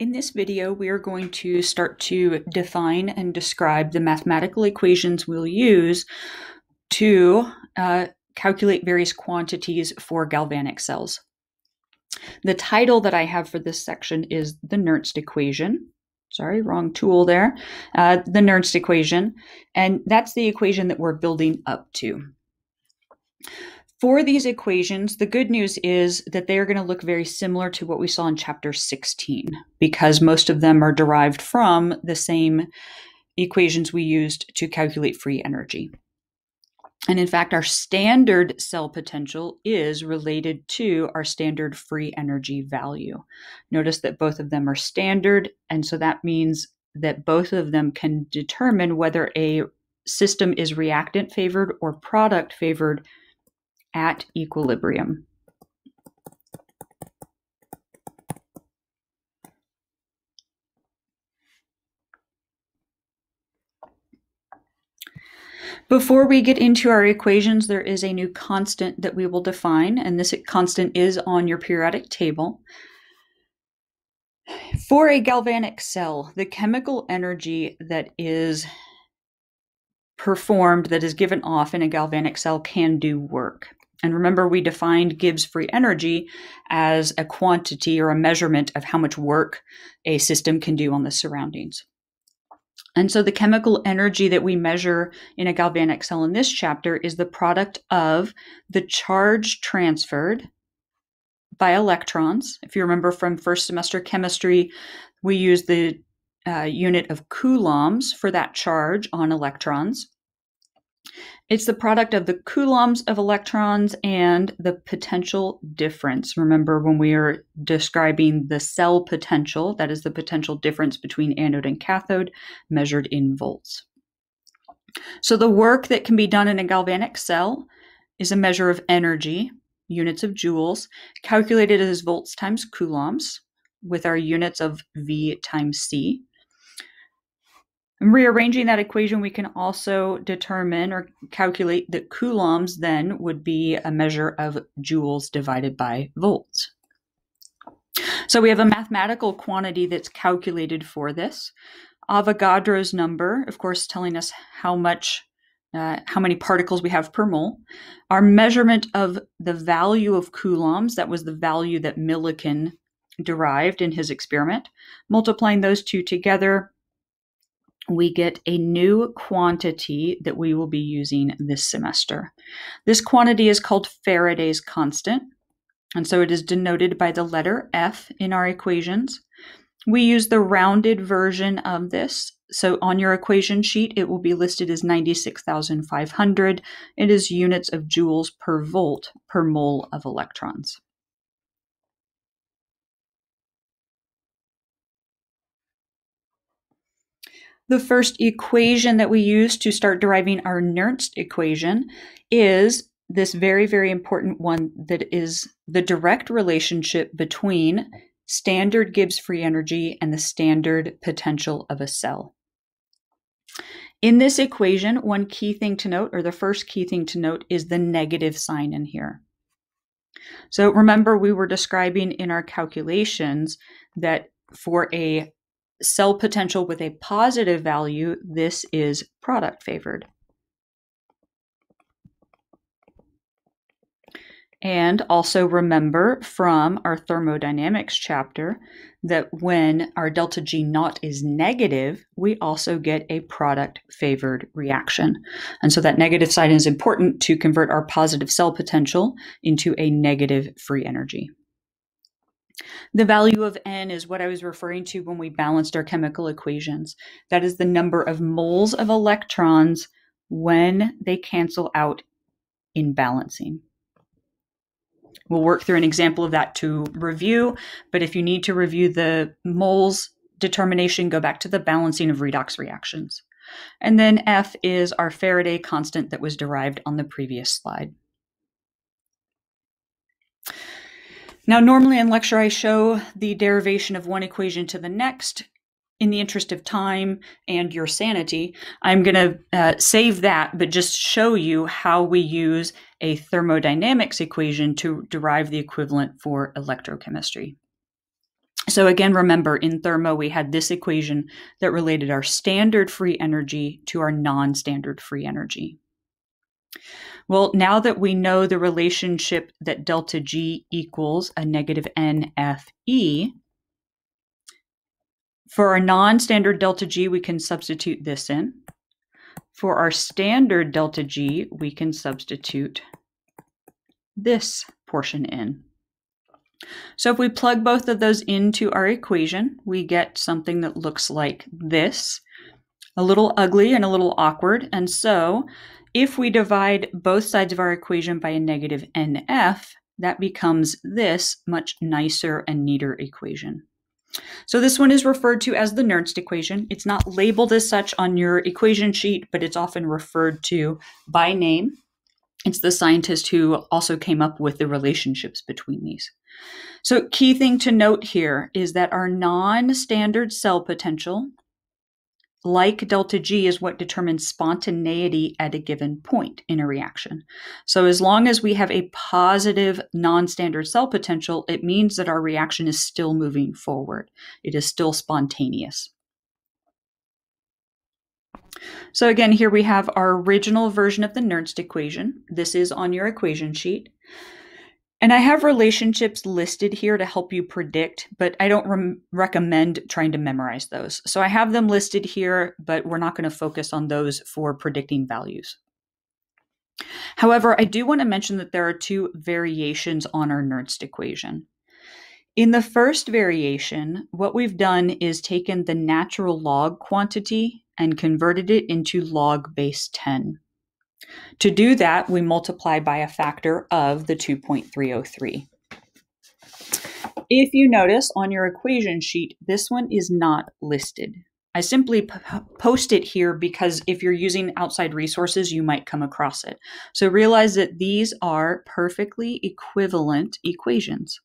In this video, we are going to start to define and describe the mathematical equations we'll use to uh, calculate various quantities for galvanic cells. The title that I have for this section is the Nernst equation. Sorry, wrong tool there. Uh, the Nernst equation. And that's the equation that we're building up to. For these equations, the good news is that they are going to look very similar to what we saw in chapter 16 because most of them are derived from the same equations we used to calculate free energy. And in fact, our standard cell potential is related to our standard free energy value. Notice that both of them are standard, and so that means that both of them can determine whether a system is reactant favored or product favored at equilibrium. Before we get into our equations, there is a new constant that we will define, and this constant is on your periodic table. For a galvanic cell, the chemical energy that is performed, that is given off in a galvanic cell, can do work. And remember, we defined Gibbs free energy as a quantity or a measurement of how much work a system can do on the surroundings. And so the chemical energy that we measure in a galvanic cell in this chapter is the product of the charge transferred by electrons. If you remember from first semester chemistry, we use the uh, unit of coulombs for that charge on electrons. It's the product of the coulombs of electrons and the potential difference. Remember when we are describing the cell potential, that is the potential difference between anode and cathode measured in volts. So the work that can be done in a galvanic cell is a measure of energy, units of joules, calculated as volts times coulombs with our units of V times C. And rearranging that equation, we can also determine or calculate that coulombs then would be a measure of joules divided by volts. So we have a mathematical quantity that's calculated for this. Avogadro's number, of course, telling us how much, uh, how many particles we have per mole. Our measurement of the value of coulombs, that was the value that Millikan derived in his experiment. Multiplying those two together, we get a new quantity that we will be using this semester. This quantity is called Faraday's constant, and so it is denoted by the letter F in our equations. We use the rounded version of this. So on your equation sheet, it will be listed as 96,500. It is units of joules per volt per mole of electrons. The first equation that we use to start deriving our Nernst equation is this very, very important one that is the direct relationship between standard Gibbs free energy and the standard potential of a cell. In this equation, one key thing to note, or the first key thing to note, is the negative sign in here. So remember, we were describing in our calculations that for a cell potential with a positive value, this is product favored. And also remember from our thermodynamics chapter that when our delta G naught is negative, we also get a product favored reaction. And so that negative sign is important to convert our positive cell potential into a negative free energy. The value of N is what I was referring to when we balanced our chemical equations. That is the number of moles of electrons when they cancel out in balancing. We'll work through an example of that to review, but if you need to review the moles determination, go back to the balancing of redox reactions. And then F is our Faraday constant that was derived on the previous slide. Now, normally in lecture, I show the derivation of one equation to the next. In the interest of time and your sanity, I'm going to uh, save that, but just show you how we use a thermodynamics equation to derive the equivalent for electrochemistry. So again, remember in thermo, we had this equation that related our standard free energy to our non-standard free energy. Well, now that we know the relationship that delta G equals a negative NFE, for our non-standard delta G, we can substitute this in. For our standard delta G, we can substitute this portion in. So if we plug both of those into our equation, we get something that looks like this. A little ugly and a little awkward. And so if we divide both sides of our equation by a negative nf, that becomes this much nicer and neater equation. So this one is referred to as the Nernst equation. It's not labeled as such on your equation sheet, but it's often referred to by name. It's the scientist who also came up with the relationships between these. So key thing to note here is that our non-standard cell potential, like delta G, is what determines spontaneity at a given point in a reaction. So as long as we have a positive non-standard cell potential, it means that our reaction is still moving forward. It is still spontaneous. So again, here we have our original version of the Nernst equation. This is on your equation sheet. And I have relationships listed here to help you predict, but I don't re- recommend trying to memorize those. So I have them listed here, but we're not going to focus on those for predicting values. However, I do want to mention that there are two variations on our Nernst equation. In the first variation, what we've done is taken the natural log quantity and converted it into log base 10. To do that, we multiply by a factor of the 2.303. If you notice on your equation sheet, this one is not listed. I simply post it here because if you're using outside resources, you might come across it. So realize that these are perfectly equivalent equations.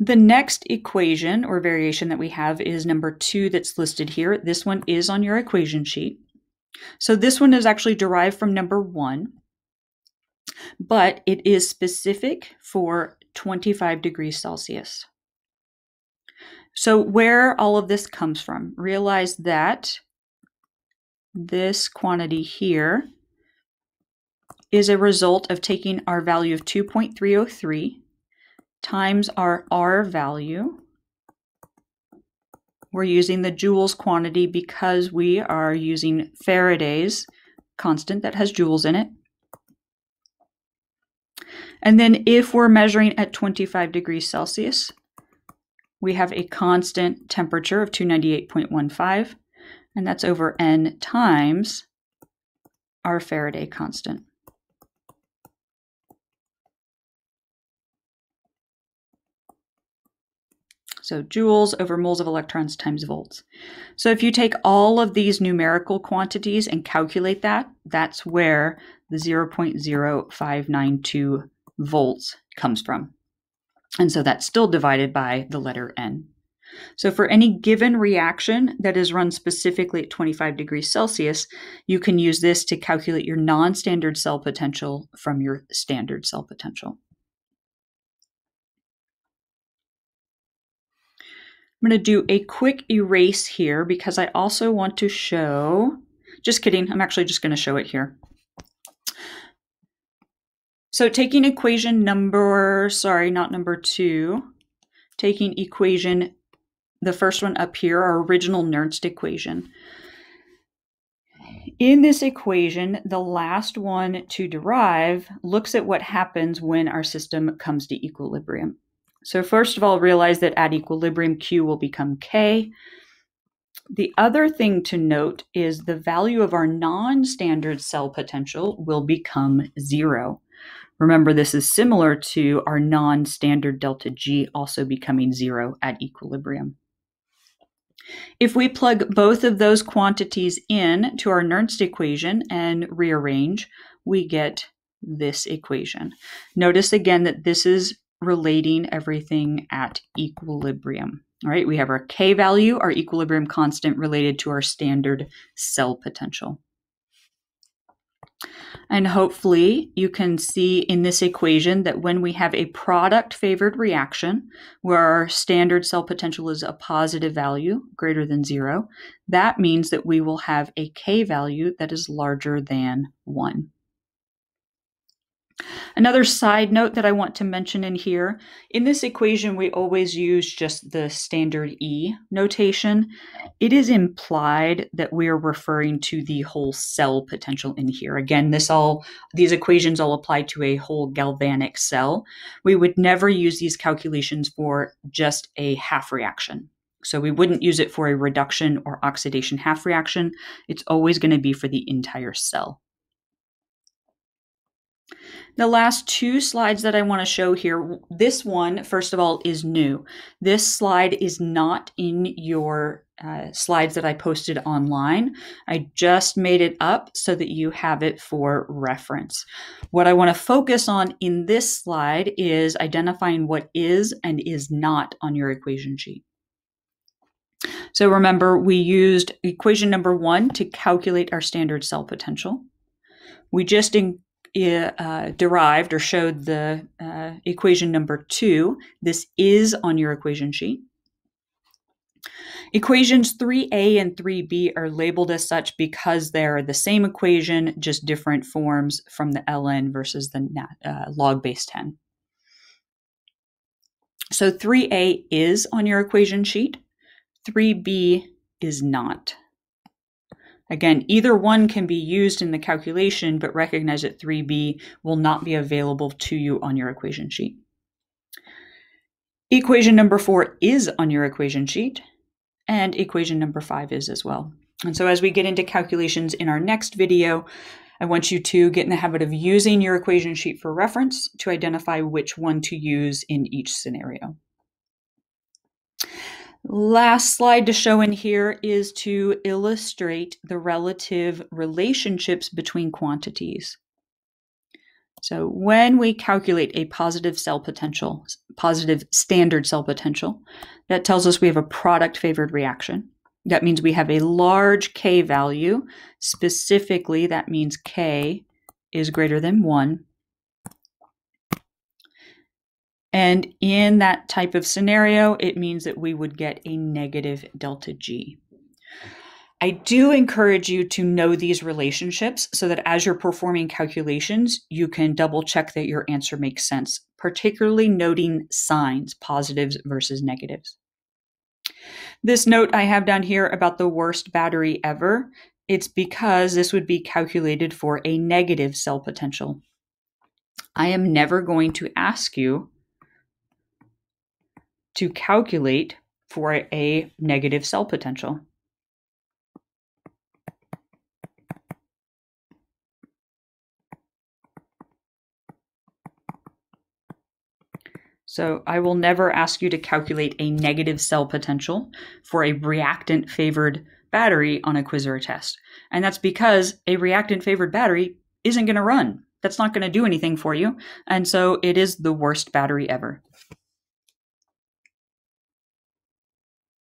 The next equation or variation that we have is number two that's listed here. This one is on your equation sheet. So this one is actually derived from number one, but it is specific for 25 degrees Celsius. So where all of this comes from, realize that this quantity here is a result of taking our value of 2.303 times our R value. We're using the joules quantity because we are using Faraday's constant that has joules in it. And then if we're measuring at 25 degrees Celsius, we have a constant temperature of 298.15, and that's over n times our Faraday constant. So joules over moles of electrons times volts. So if you take all of these numerical quantities and calculate that, that's where the 0.0592 volts comes from. And so that's still divided by the letter N. So for any given reaction that is run specifically at 25 degrees Celsius, you can use this to calculate your non-standard cell potential from your standard cell potential. I'm going to do a quick erase here because I also want to show, just kidding, I'm actually just going to show it here. So taking equation number, sorry, not number two, taking equation, the first one up here, our original Nernst equation. In this equation, the last one to derive looks at what happens when our system comes to equilibrium. So first of all, realize that at equilibrium, Q will become K. The other thing to note is the value of our non-standard cell potential will become zero. Remember, this is similar to our non-standard delta G also becoming zero at equilibrium. If we plug both of those quantities in to our Nernst equation and rearrange, we get this equation. Notice again that this is relating everything at equilibrium. All right, we have our K value, our equilibrium constant related to our standard cell potential. And hopefully you can see in this equation that when we have a product favored reaction where our standard cell potential is a positive value greater than zero, that means that we will have a K value that is larger than one. Another side note that I want to mention in here, in this equation, we always use just the standard E notation. It is implied that we are referring to the whole cell potential in here. Again, this all, these equations all apply to a whole galvanic cell. We would never use these calculations for just a half reaction. So we wouldn't use it for a reduction or oxidation half reaction. It's always going to be for the entire cell. The last two slides that I want to show here, this one, first of all, is new. This slide is not in your uh, slides that I posted online. I just made it up so that you have it for reference. What I want to focus on in this slide is identifying what is and is not on your equation sheet. So remember, we used equation number one to calculate our standard cell potential. We just in, uh, derived or showed the uh, equation number two. This is on your equation sheet. Equations 3a and 3b are labeled as such because they're the same equation, just different forms from the ln versus the uh, log base 10. So 3a is on your equation sheet, 3b is not. Again, either one can be used in the calculation, but recognize that 3b will not be available to you on your equation sheet. Equation number four is on your equation sheet, and equation number five is as well. And so as we get into calculations in our next video, I want you to get in the habit of using your equation sheet for reference to identify which one to use in each scenario. Last slide to show in here is to illustrate the relative relationships between quantities. So when we calculate a positive cell potential, positive standard cell potential, that tells us we have a product favored reaction. That means we have a large K value. Specifically, that means K is greater than 1. And in that type of scenario, it means that we would get a negative delta G. I do encourage you to know these relationships so that as you're performing calculations, you can double check that your answer makes sense, particularly noting signs, positives versus negatives. This note I have down here about the worst battery ever, it's because this would be calculated for a negative cell potential. I am never going to ask you to calculate for a negative cell potential. So I will never ask you to calculate a negative cell potential for a reactant favored battery on a quiz or a test. And that's because a reactant favored battery isn't going to run. That's not going to do anything for you. And so it is the worst battery ever.